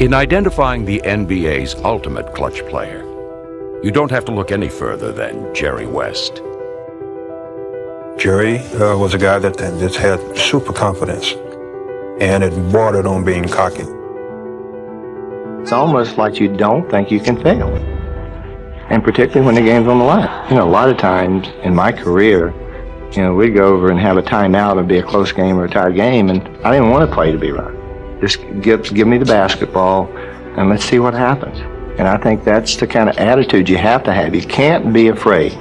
In identifying the NBA's ultimate clutch player, you don't have to look any further than Jerry West. Jerry uh, was a guy that, that just had super confidence, and it bordered on being cocky. It's almost like you don't think you can fail. And particularly when the game's on the line. You know, a lot of times in my career, you know, we'd go over and have a timeout and be a close game or a tied game, and I didn't want to play to be run. Just give, give me the basketball and let's see what happens. And I think that's the kind of attitude you have to have. You can't be afraid.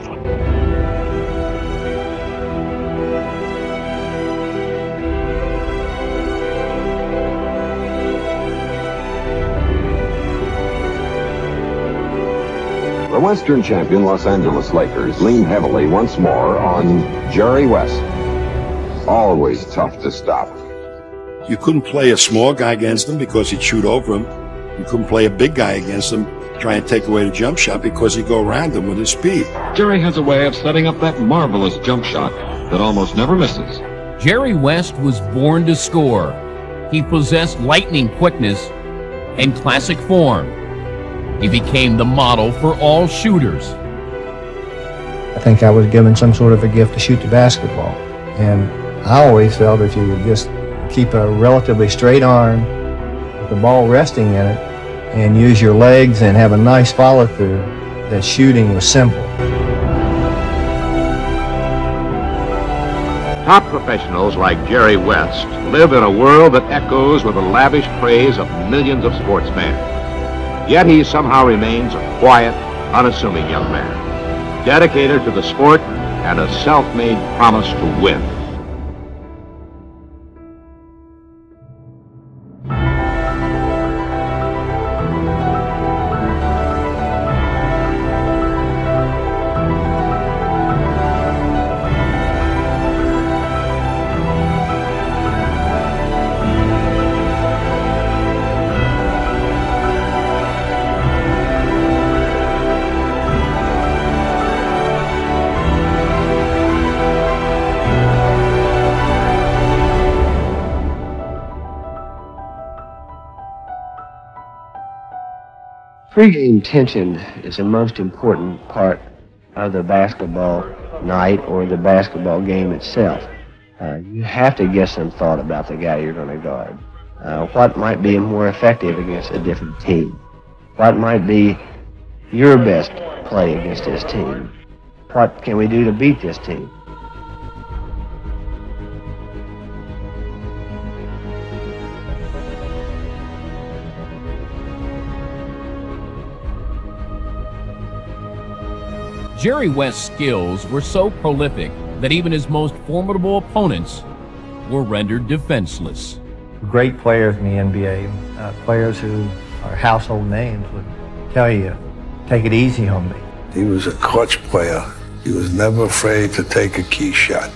The Western champion Los Angeles Lakers lean heavily once more on Jerry West. Always tough to stop. You couldn't play a small guy against him because he'd shoot over him. You couldn't play a big guy against him, try and take away the jump shot because he'd go around him with his speed. Jerry has a way of setting up that marvelous jump shot that almost never misses. Jerry West was born to score. He possessed lightning quickness and classic form. He became the model for all shooters. I think I was given some sort of a gift to shoot the basketball. And I always felt if you would just keep a relatively straight arm with the ball resting in it and use your legs and have a nice follow through, that shooting was simple. Top professionals like Jerry West live in a world that echoes with the lavish praise of millions of sportsmen. Yet he somehow remains a quiet, unassuming young man, dedicated to the sport and a self-made promise to win. Pre-game tension is the most important part of the basketball night or the basketball game itself. Uh, you have to get some thought about the guy you're going to guard. Uh, what might be more effective against a different team? What might be your best play against this team? What can we do to beat this team? Jerry West's skills were so prolific that even his most formidable opponents were rendered defenseless. Great players in the NBA, uh, players who are household names, would tell you, take it easy on me. He was a clutch player. He was never afraid to take a key shot.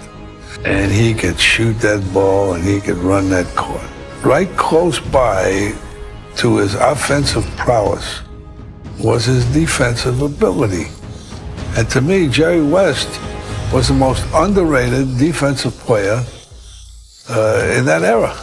And he could shoot that ball and he could run that court. Right close by to his offensive prowess was his defensive ability. And to me, Jerry West was the most underrated defensive player uh, in that era.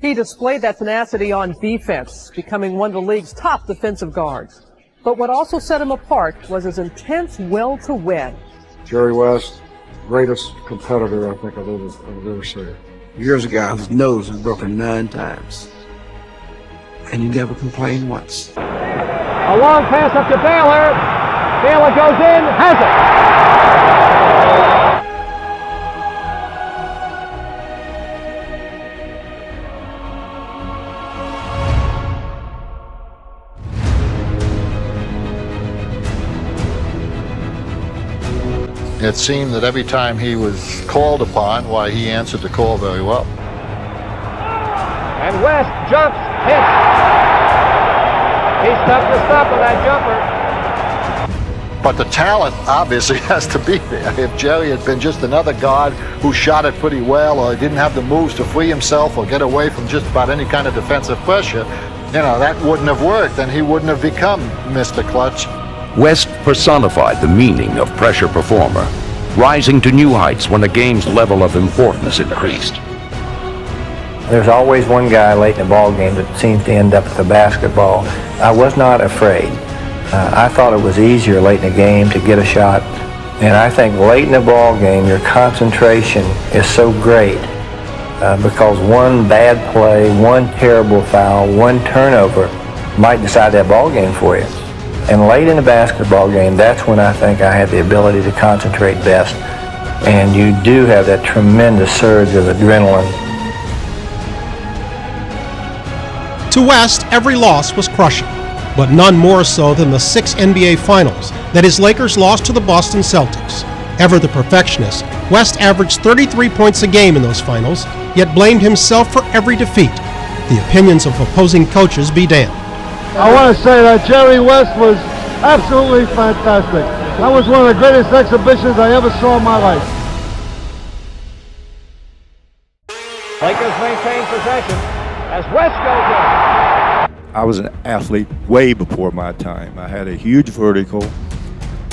He displayed that tenacity on defense, becoming one of the league's top defensive guards. But what also set him apart was his intense will to win. Jerry West, greatest competitor I think I've ever, I've ever seen. Here's a guy whose nose was broken nine times, and he never complained once. A long pass up to Baylor. Baylor goes in, has it. It seemed that every time he was called upon, why he answered the call very well. And West jumps, hits. He's tough to stop with that jumper. But the talent obviously has to be there. If Jerry had been just another guard who shot it pretty well or didn't have the moves to free himself or get away from just about any kind of defensive pressure, you know, that wouldn't have worked and he wouldn't have become Mr. Clutch. West personified the meaning of pressure performer, rising to new heights when the game's level of importance increased. There's always one guy late in the ball game that seems to end up with the basketball. I was not afraid. Uh, I thought it was easier late in the game to get a shot. And I think late in the ball game, your concentration is so great uh, because one bad play, one terrible foul, one turnover might decide that ball game for you. And late in the basketball game, that's when I think I had the ability to concentrate best. And you do have that tremendous surge of adrenaline. To West, every loss was crushing, but none more so than the six NBA Finals that his Lakers lost to the Boston Celtics. Ever the perfectionist, West averaged 33 points a game in those finals, yet blamed himself for every defeat. The opinions of opposing coaches be damned. I want to say that Jerry West was absolutely fantastic. That was one of the greatest exhibitions I ever saw in my life. Lakers maintain possession as West goes in. I was an athlete way before my time. I had a huge vertical.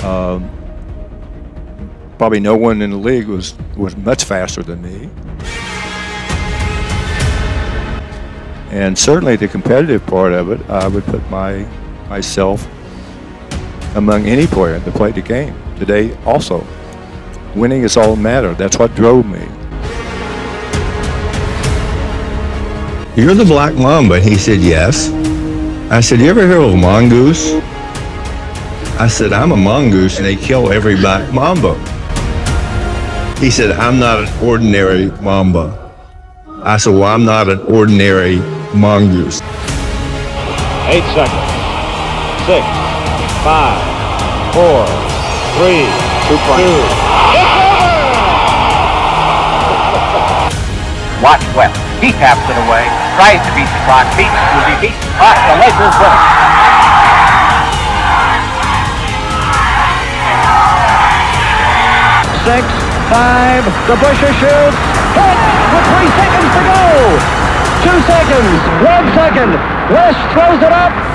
Um, probably no one in the league was, was much faster than me. And certainly the competitive part of it, I would put my myself among any player that played the game today also. Winning is all matter. That's what drove me. You're the Black Mamba. He said, Yes. I said, You ever hear of a mongoose? I said, I'm a mongoose and they kill every black mamba. He said, I'm not an ordinary mamba. I said, Well, I'm not an ordinary mongoose. Eight seconds. Six, five, four, three, two. Watch West. He taps it away, tries to beat the clock, beats Susie, beats the clock, the Lakers win. Six, five, DeBusschere shoots, hit with three seconds to go. Two seconds, one second. West throws it up.